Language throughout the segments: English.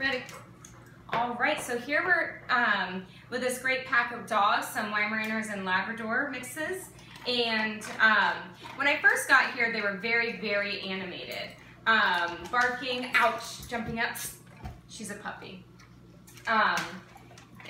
Ready? All right, so here we're um, with this great pack of dogs, some Weimaraners and Labrador mixes. And um, when I first got here, they were very, very animated. Um, barking, ouch, jumping up. She's a puppy.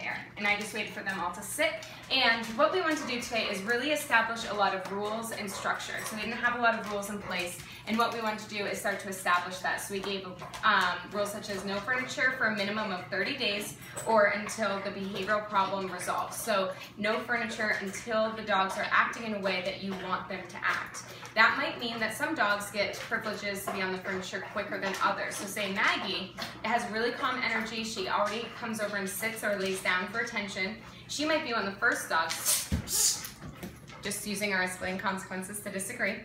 There. And I just waited for them all to sit. And what we want to do today is really establish a lot of rules and structure. So we didn't have a lot of rules in place. And what we want to do is start to establish that. So we gave um, rules such as no furniture for a minimum of 30 days or until the behavioral problem resolves. So no furniture until the dogs are acting in a way that you want them to act. That might mean that some dogs get privileges to be on the furniture quicker than others. So say Maggie it has really calm energy. She already comes over and sits or lays down for attention. She might be one of the first dogs, just using our escalating consequences to disagree.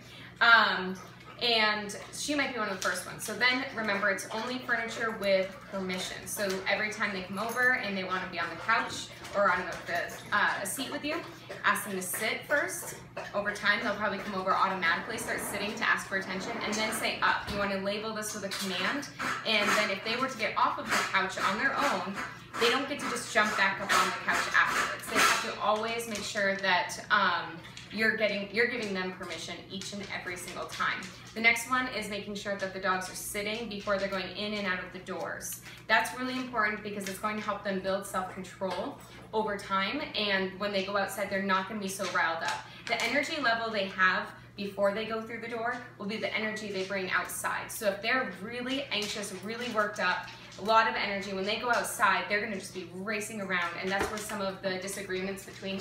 Um, and she might be one of the first ones. So then remember, it's only furniture with permission. So every time they come over and they want to be on the couch or on the, the uh, seat with you, ask them to sit first. Over time, they'll probably come over automatically, start sitting to ask for attention, and then say up. You want to label this with a command, and then if they were to get off of the couch on their own, they don't get to just jump back up on the couch afterwards. They have to always make sure that um, you're getting you're giving them permission each and every single time. The next one is making sure that the dogs are sitting before they're going in and out of the doors. That's really important because it's going to help them build self-control over time and when they go outside they're not going to be so riled up. The energy level they have before they go through the door will be the energy they bring outside. So if they're really anxious, really worked up, a lot of energy, when they go outside, they're gonna just be racing around and that's where some of the disagreements between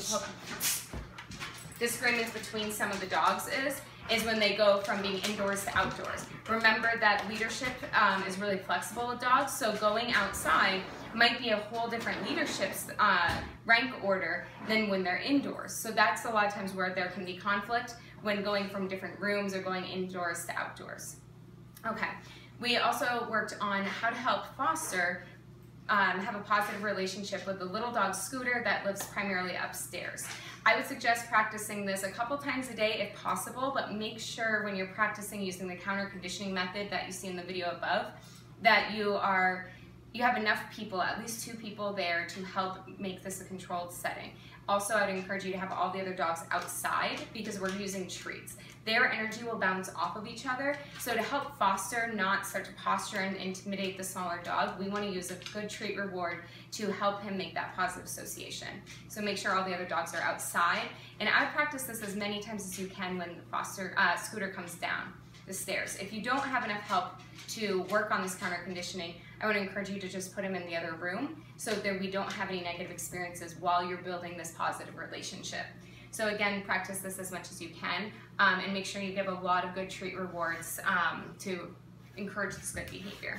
disagreements between some of the dogs is, is when they go from being indoors to outdoors. Remember that leadership um, is really flexible with dogs, so going outside might be a whole different leadership uh, rank order than when they're indoors. So that's a lot of times where there can be conflict when going from different rooms or going indoors to outdoors. Okay, we also worked on how to help foster um, have a positive relationship with the little dog Scooter that lives primarily upstairs. I would suggest practicing this a couple times a day if possible, but make sure when you're practicing using the counter conditioning method that you see in the video above, that you are you have enough people, at least two people there to help make this a controlled setting. Also, I'd encourage you to have all the other dogs outside because we're using treats. Their energy will bounce off of each other. So to help foster, not start to posture and intimidate the smaller dog, we want to use a good treat reward to help him make that positive association. So make sure all the other dogs are outside. And I practice this as many times as you can when the foster uh, scooter comes down the stairs. If you don't have enough help to work on this counter conditioning, I would encourage you to just put them in the other room so that we don't have any negative experiences while you're building this positive relationship. So again, practice this as much as you can um, and make sure you give a lot of good treat rewards um, to encourage this good behavior.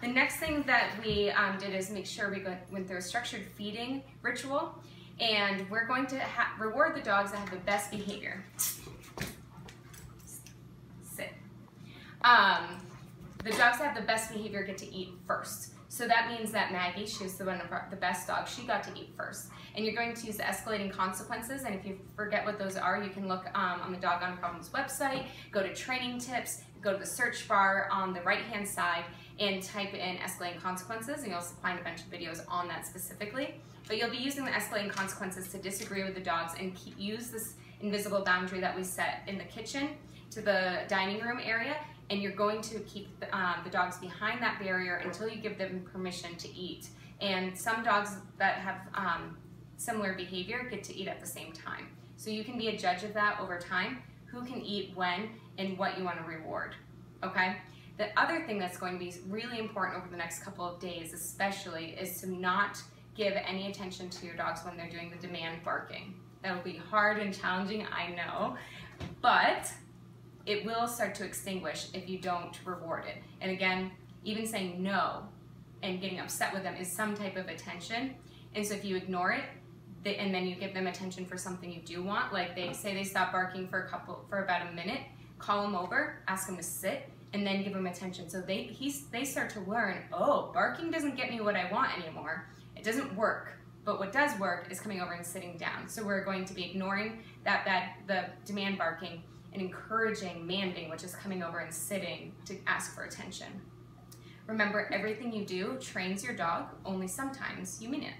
The next thing that we um, did is make sure we went through a structured feeding ritual and we're going to reward the dogs that have the best behavior. Sit. Um, the dogs that have the best behavior get to eat first. So that means that Maggie, she was the one of the best dog, she got to eat first. And you're going to use the escalating consequences, and if you forget what those are, you can look um, on the Dog Gone Problems website, go to training tips, go to the search bar on the right-hand side, and type in escalating consequences, and you'll find a bunch of videos on that specifically. But you'll be using the escalating consequences to disagree with the dogs and keep, use this invisible boundary that we set in the kitchen to the dining room area and you're going to keep the, um, the dogs behind that barrier until you give them permission to eat. And some dogs that have um, similar behavior get to eat at the same time. So you can be a judge of that over time, who can eat when and what you want to reward, okay? The other thing that's going to be really important over the next couple of days especially is to not give any attention to your dogs when they're doing the demand barking. That'll be hard and challenging, I know, but it will start to extinguish if you don't reward it. And again, even saying no and getting upset with them is some type of attention. And so if you ignore it, and then you give them attention for something you do want, like they say they stop barking for a couple, for about a minute, call them over, ask them to sit, and then give them attention. So they, he's, they start to learn, oh, barking doesn't get me what I want anymore. It doesn't work. But what does work is coming over and sitting down. So we're going to be ignoring that, that the demand barking and encouraging manding, which is coming over and sitting to ask for attention. Remember, everything you do trains your dog, only sometimes you mean it.